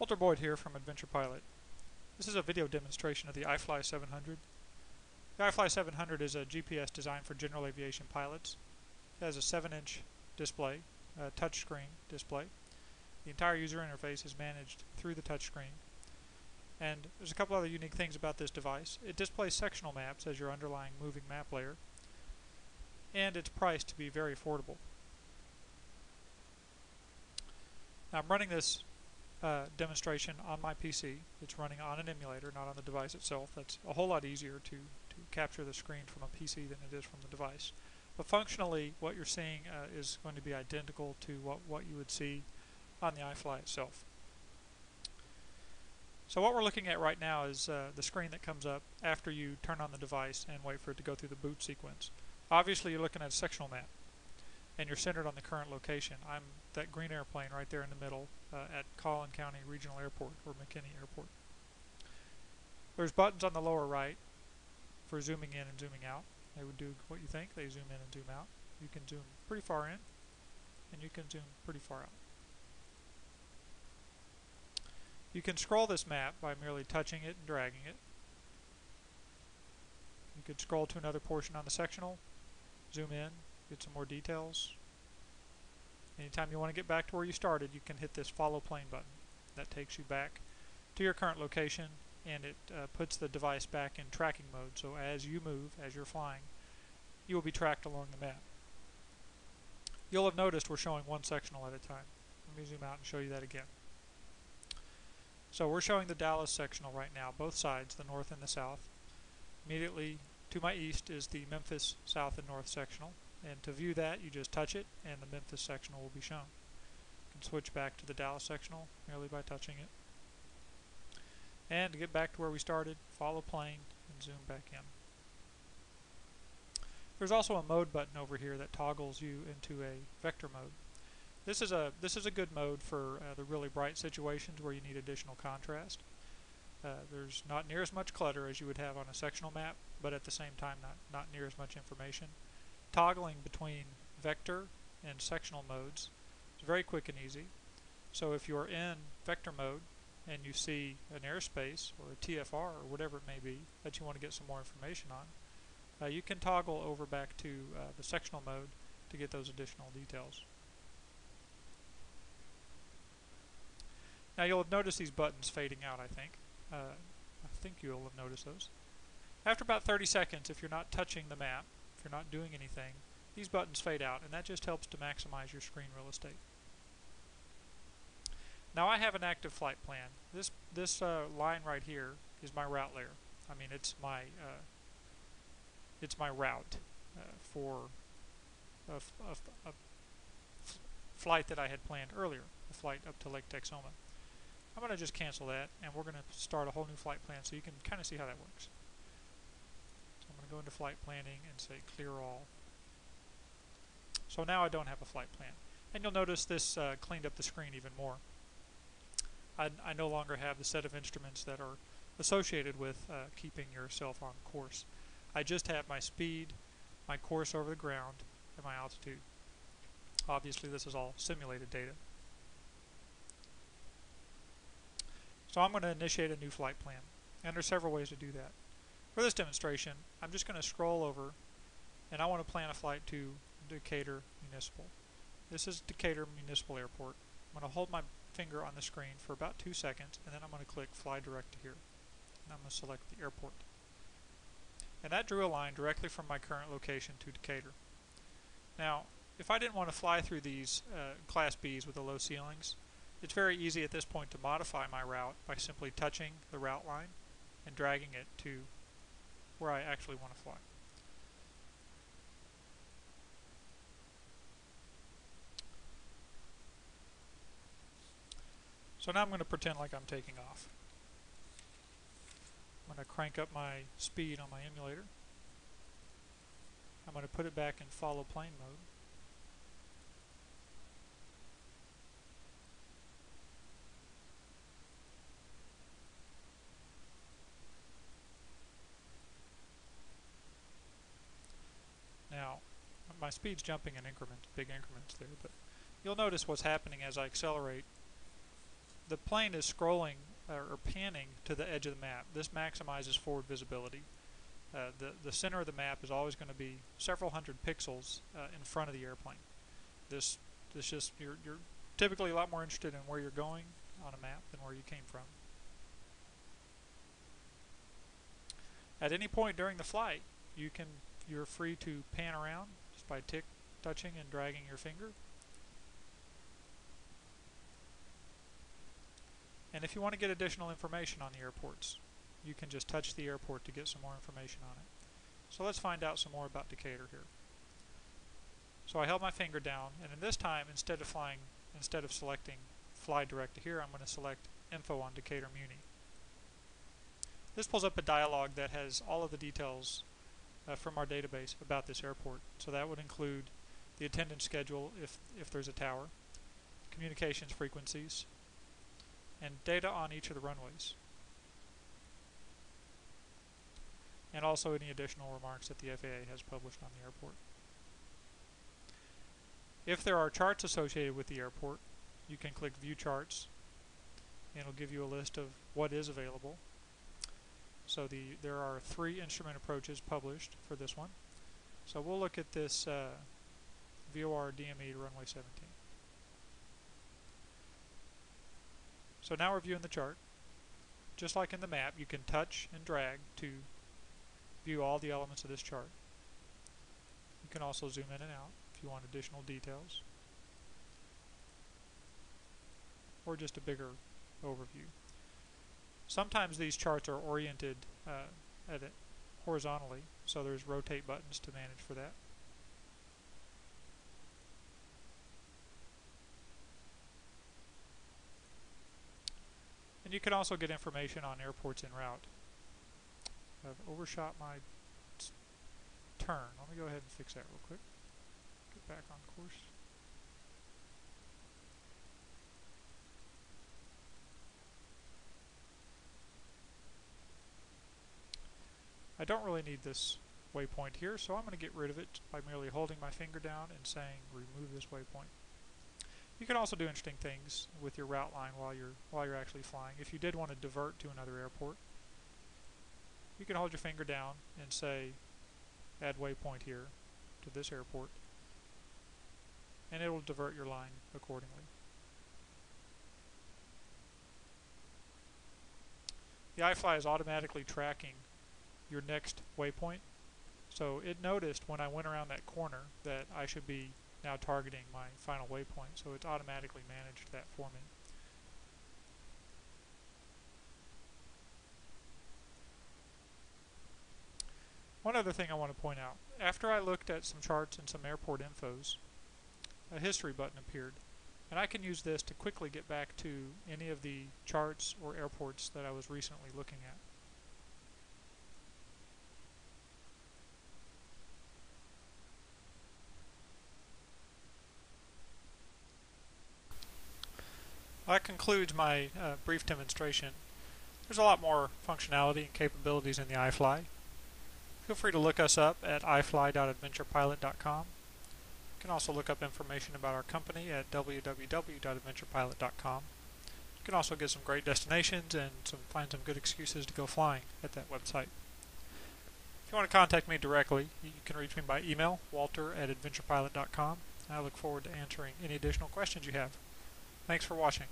Walter Boyd here from Adventure Pilot. This is a video demonstration of the iFly 700. The iFly 700 is a GPS designed for general aviation pilots. It has a 7-inch display, a touchscreen display. The entire user interface is managed through the touchscreen. And there's a couple other unique things about this device. It displays sectional maps as your underlying moving map layer. And it's priced to be very affordable. Now I'm running this uh, demonstration on my PC. It's running on an emulator, not on the device itself. That's a whole lot easier to, to capture the screen from a PC than it is from the device. But functionally, what you're seeing uh, is going to be identical to what, what you would see on the iFly itself. So what we're looking at right now is uh, the screen that comes up after you turn on the device and wait for it to go through the boot sequence. Obviously you're looking at a sectional map and you're centered on the current location. I'm that green airplane right there in the middle uh, at Collin County Regional Airport or McKinney Airport. There's buttons on the lower right for zooming in and zooming out. They would do what you think. They zoom in and zoom out. You can zoom pretty far in and you can zoom pretty far out. You can scroll this map by merely touching it and dragging it. You could scroll to another portion on the sectional, zoom in, get some more details. Anytime you want to get back to where you started, you can hit this follow plane button. That takes you back to your current location and it uh, puts the device back in tracking mode. So as you move, as you're flying, you will be tracked along the map. You'll have noticed we're showing one sectional at a time. Let me zoom out and show you that again. So we're showing the Dallas sectional right now, both sides, the north and the south. Immediately to my east is the Memphis south and north sectional. And to view that, you just touch it, and the Memphis sectional will be shown. You can switch back to the Dallas sectional merely by touching it. And to get back to where we started, follow plane and zoom back in. There's also a mode button over here that toggles you into a vector mode. This is a this is a good mode for uh, the really bright situations where you need additional contrast. Uh, there's not near as much clutter as you would have on a sectional map, but at the same time not, not near as much information toggling between vector and sectional modes is very quick and easy. So if you're in vector mode and you see an airspace or a TFR or whatever it may be that you want to get some more information on, uh, you can toggle over back to uh, the sectional mode to get those additional details. Now you'll have noticed these buttons fading out, I think. Uh, I think you'll have noticed those. After about 30 seconds, if you're not touching the map, if you're not doing anything, these buttons fade out, and that just helps to maximize your screen real estate. Now I have an active flight plan. This this uh, line right here is my route layer. I mean, it's my uh, it's my route uh, for a, flight that I had planned earlier, a flight up to Lake Texoma. I'm going to just cancel that, and we're going to start a whole new flight plan so you can kind of see how that works go into flight planning and say clear all. So now I don't have a flight plan. And you'll notice this uh, cleaned up the screen even more. I, I, no longer have the set of instruments that are associated with uh, keeping yourself on course. I just have my speed, my course over the ground, and my altitude. Obviously this is all simulated data. So I'm going to initiate a new flight plan. And there are several ways to do that. For this demonstration, I'm just going to scroll over and I want to plan a flight to Decatur Municipal. This is Decatur Municipal Airport. I'm going to hold my finger on the screen for about two seconds and then I'm going to click fly direct to here. And I'm going to select the airport. And that drew a line directly from my current location to Decatur. Now, if I didn't want to fly through these uh, Class Bs with the low ceilings, it's very easy at this point to modify my route by simply touching the route line and dragging it to where I actually want to fly. So now I'm going to pretend like I'm taking off. I'm going to crank up my speed on my emulator. I'm going to put it back in follow plane mode. My speed's jumping in increments, big increments there, but you'll notice what's happening as I accelerate the plane is scrolling or panning to the edge of the map. This maximizes forward visibility. Uh, the, the center of the map is always going to be several hundred pixels uh, in front of the airplane. This, this just, you're, you're typically a lot more interested in where you're going on a map than where you came from. At any point during the flight, you can, you're free to pan around by tick touching and dragging your finger. And if you want to get additional information on the airports, you can just touch the airport to get some more information on it. So let's find out some more about Decatur here. So I held my finger down, and in this time, instead of flying, instead of selecting fly direct to here, I'm going to select info on Decatur Muni. This pulls up a dialog that has all of the details uh, from our database about this airport. So that would include the attendance schedule if, if there's a tower, communications frequencies, and data on each of the runways. And also any additional remarks that the FAA has published on the airport. If there are charts associated with the airport, you can click View Charts, and it'll give you a list of what is available. So the there are three instrument approaches published for this one. So we'll look at this uh, VOR DME to runway 17. So now we're viewing the chart. Just like in the map, you can touch and drag to view all the elements of this chart. You can also zoom in and out if you want additional details or just a bigger overview. Sometimes these charts are oriented uh, at it horizontally, so there's rotate buttons to manage for that. And you can also get information on airports en route. I've overshot my turn. Let me go ahead and fix that real quick. Get back on course. I don't really need this waypoint here, so I'm going to get rid of it by merely holding my finger down and saying remove this waypoint. You can also do interesting things with your route line while you're while you're actually flying. If you did want to divert to another airport, you can hold your finger down and say add waypoint here to this airport and it will divert your line accordingly. The iFly is automatically tracking your next waypoint. So it noticed when I went around that corner that I should be now targeting my final waypoint, so it's automatically managed that for me. One other thing I want to point out, after I looked at some charts and some airport infos, a history button appeared. And I can use this to quickly get back to any of the charts or airports that I was recently looking at. That concludes my uh, brief demonstration. There's a lot more functionality and capabilities in the iFly. Feel free to look us up at ifly.adventurepilot.com. You can also look up information about our company at www.adventurepilot.com. You can also get some great destinations and some find some good excuses to go flying at that website. If you want to contact me directly, you can reach me by email, walter at adventurepilot.com. I look forward to answering any additional questions you have. Thanks for watching.